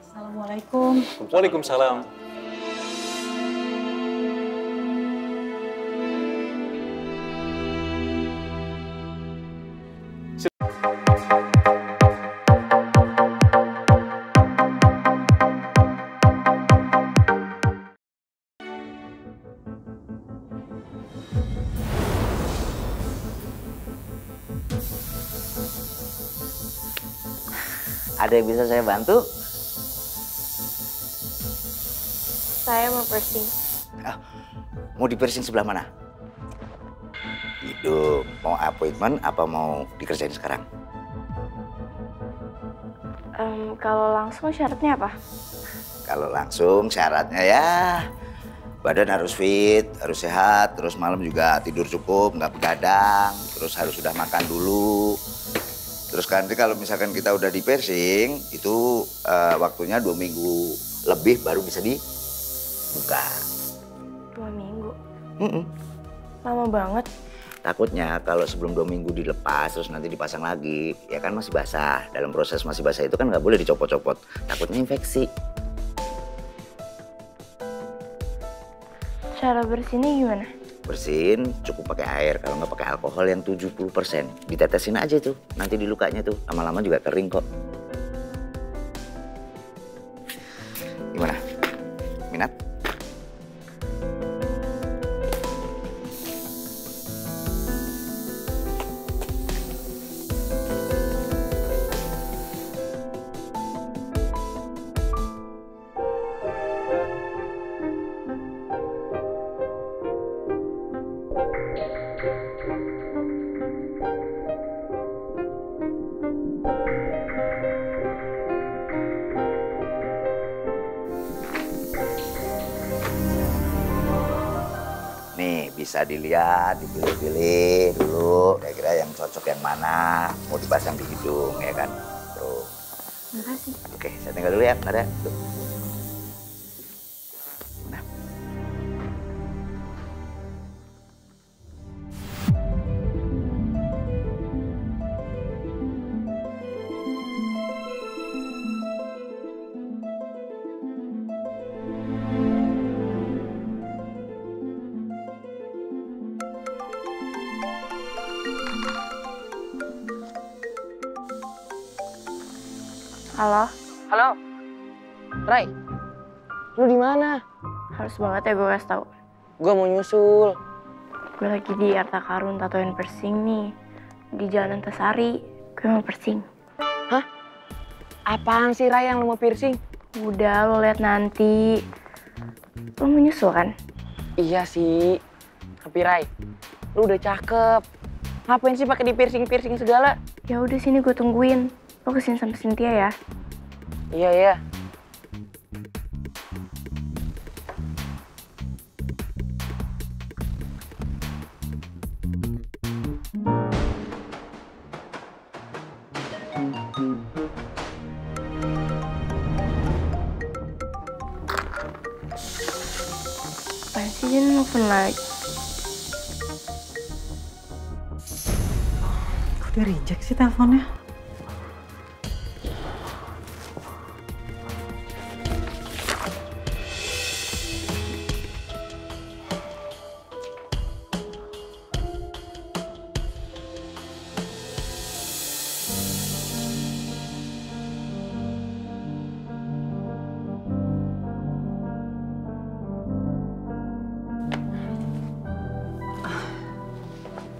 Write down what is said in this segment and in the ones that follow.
Assalamualaikum. Waalaikumsalam. Ada yang bisa saya bantu? Saya mau piercing. Ah, mau di piercing sebelah mana? Itu mau appointment apa mau dikerjain sekarang? Em, kalau langsung syaratnya apa? Kalau langsung syaratnya ya badan harus fit, harus sehat, terus malam juga tidur cukup, nggak begadang, terus harus sudah makan dulu. Terus kan nanti kalau misalkan kita udah di piercing, itu eh, waktunya dua minggu lebih baru bisa dibuka. Dua minggu. Mm-mm. Lama banget. Takutnya kalau sebelum dua minggu dilepas terus nanti dipasang lagi, ya kan masih basah. Dalam proses masih basah itu kan nggak boleh dicopot-copot. Takutnya infeksi. Cara bersihnya gimana? Bersihin cukup pakai air, kalau nggak pakai alkohol yang 70%. Ditetesin aja tuh, nanti di lukanya tuh. Lama-lama juga kering kok. Gimana? Minat? Nih bisa dilihat, dipilih-pilih dulu. Kira-kira yang cocok yang mana, mau dipasang di hidung ya kan. Tuh. Makasih. Oke, saya tinggal dulu ya. Ada. Tuh. Halo? Halo. Rai. Lu di mana? Harus banget ya gue kasih tau. Gua mau nyusul. Gue lagi di Arta Karun tatoin piercing nih. Di Jalan Antasari. Gue mau piercing. Apaan sih Rai yang lu mau piercing? Udah lo lihat nanti. Lo mau nyusul kan? Iya sih. Tapi Rai, lu udah cakep. Ngapain sih pakai di piercing-piercing segala? Ya udah sini gue tungguin. Lo ke sini sama Cynthia ya. Iya ya. Apaan sih dia nelfon lagi? Kok dia reject sih teleponnya?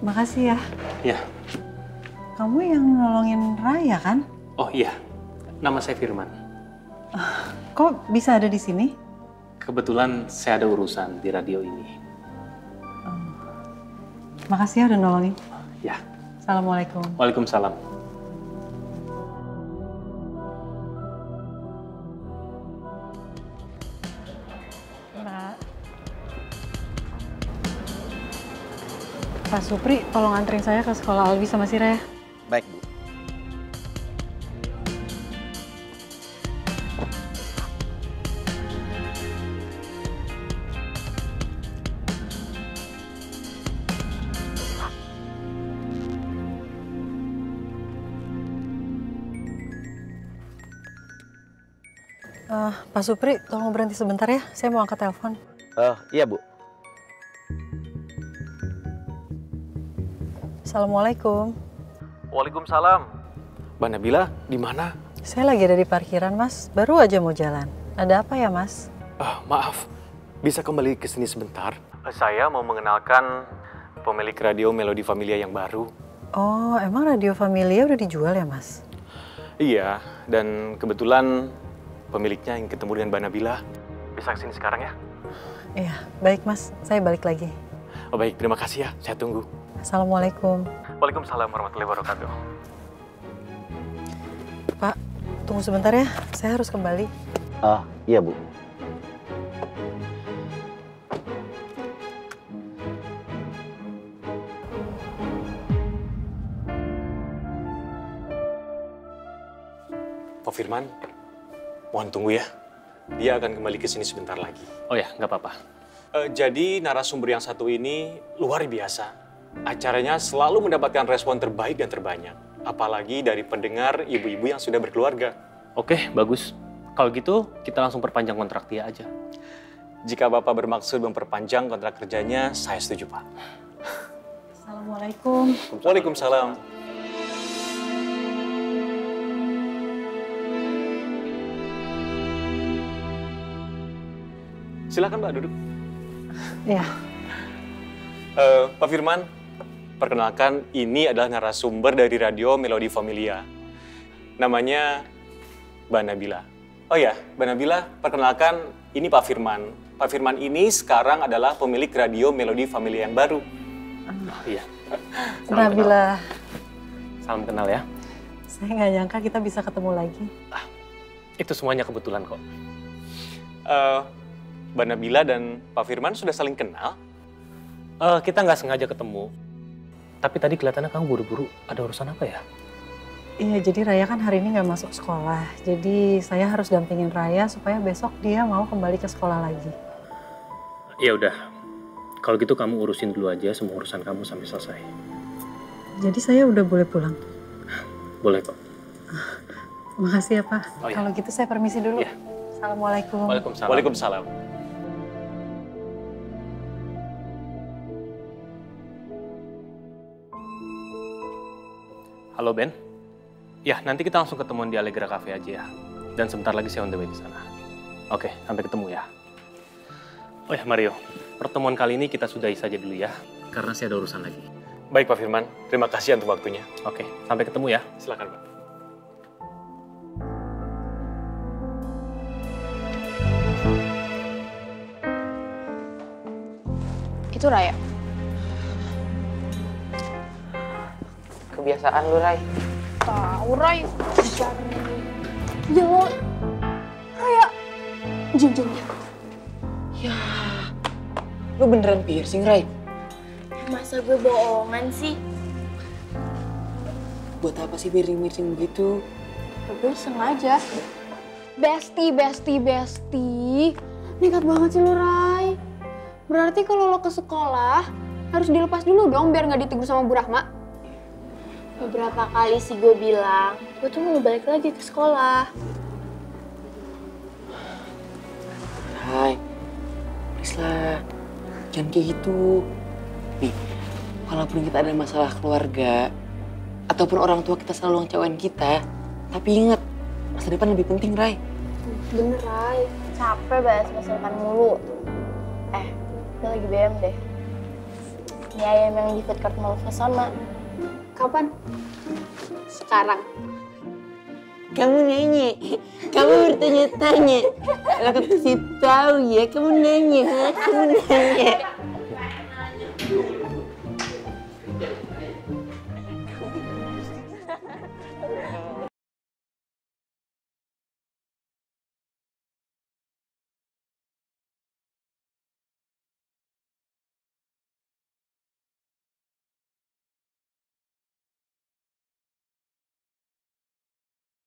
Makasih ya. Ya. Kamu yang nolongin Raya kan? Oh iya. Nama saya Firman. Kok bisa ada di sini? Kebetulan saya ada urusan di radio ini. Makasih ya udah nolongin. Ya. Assalamualaikum. Waalaikumsalam. Mbak. Pak Supri, tolong anterin saya ke sekolah Alwi sama Sira ya. Baik, Bu. Eh, Pak Supri, tolong berhenti sebentar ya. Saya mau angkat telepon. Oh, iya Bu. Assalamualaikum. Waalaikumsalam. Mbak Nabila, di mana? Saya lagi ada di parkiran, Mas. Baru aja mau jalan. Ada apa ya, Mas? Ah, maaf, bisa kembali ke sini sebentar? Saya mau mengenalkan pemilik radio Melodi Familia yang baru. Oh, emang Radio Familia udah dijual ya, Mas? Iya, dan kebetulan pemiliknya yang ketemu dengan Mbak Nabila. Bisa ke sini sekarang ya? Iya, baik, Mas. Saya balik lagi. Oh, baik, terima kasih ya. Saya tunggu. Assalamualaikum. Waalaikumsalam warahmatullahi wabarakatuh. Pak, tunggu sebentar ya. Saya harus kembali. Oh, iya Bu. Pak Firman, mohon tunggu ya. Dia akan kembali ke sini sebentar lagi. Oh ya, nggak apa-apa. Eh, jadi narasumber yang satu ini luar biasa. Acaranya selalu mendapatkan respon terbaik dan terbanyak. Apalagi dari pendengar ibu-ibu yang sudah berkeluarga. Oke, bagus. Kalau gitu, kita langsung perpanjang kontrak dia aja. Jika Bapak bermaksud memperpanjang kontrak kerjanya, saya setuju, Pak. Assalamualaikum. Waalaikumsalam. Silakan Mbak duduk. Iya. Eh, Pak Firman, perkenalkan ini adalah narasumber dari radio Melodi Familia. Namanya Mbak Nabila. Oh ya, Mbak Nabila, perkenalkan ini Pak Firman. Pak Firman ini sekarang adalah pemilik radio Melodi Familia yang baru. Oh, iya. Salam kenal. Nabila, Salam kenal ya. saya nggak nyangka kita bisa ketemu lagi. Itu semuanya kebetulan kok. Eh, Mbak Nabila dan Pak Firman sudah saling kenal? Eh, kita nggak sengaja ketemu. Tapi tadi kelihatannya kamu buru-buru. Ada urusan apa ya? Iya, jadi Raya kan hari ini nggak masuk sekolah. Jadi saya harus dampingin Raya supaya besok dia mau kembali ke sekolah lagi. Ya udah. Kalau gitu kamu urusin dulu aja semua urusan kamu sampai selesai. Jadi saya udah boleh pulang. Boleh kok. Makasih ya Pak. Oh, iya. Kalau gitu saya permisi dulu. Iya. Assalamualaikum. Waalaikumsalam. Waalaikumsalam. Halo Ben. Ya, nanti kita langsung ketemuan di Allegra Cafe aja ya. Dan sebentar lagi saya on the way di sana. Oke, sampai ketemu ya. Oh ya, Mario. Pertemuan kali ini kita sudahi saja dulu ya. Karena saya ada urusan lagi. Baik, Pak Firman. Terima kasih untuk waktunya. Oke, sampai ketemu ya. Silakan, Pak. Itu Raya. Kebiasaan lu, Rai. Tahu Ray. Ya lo. Jom, jom. Ya, lu beneran piercing, Rai? Masa gue bohongan sih? Buat apa sih piercing-piercing begitu? Gue sengaja. Besti, besti, besti. Nekat banget sih lo, Rai. Berarti kalau lo ke sekolah, harus dilepas dulu dong biar nggak ditegur sama Bu Rahma. Beberapa kali sih gue bilang, gue tuh mau balik lagi ke sekolah. Rai, please lah. Jangan kayak gitu. Nih, walaupun kita ada masalah keluarga, ataupun orang tua kita selalu ngecewain kita, tapi ingat, masa depan lebih penting, Rai. Bener, Rai. Capek bahas masa depan mulu. Eh, gue lagi BM deh. Ini ayam yang di food court mall Pesona. Kapan? Sekarang. Kamu nanya, kamu bertanya-tanya. Lah kasih tahu ya, kamu nanya, kamu nanya.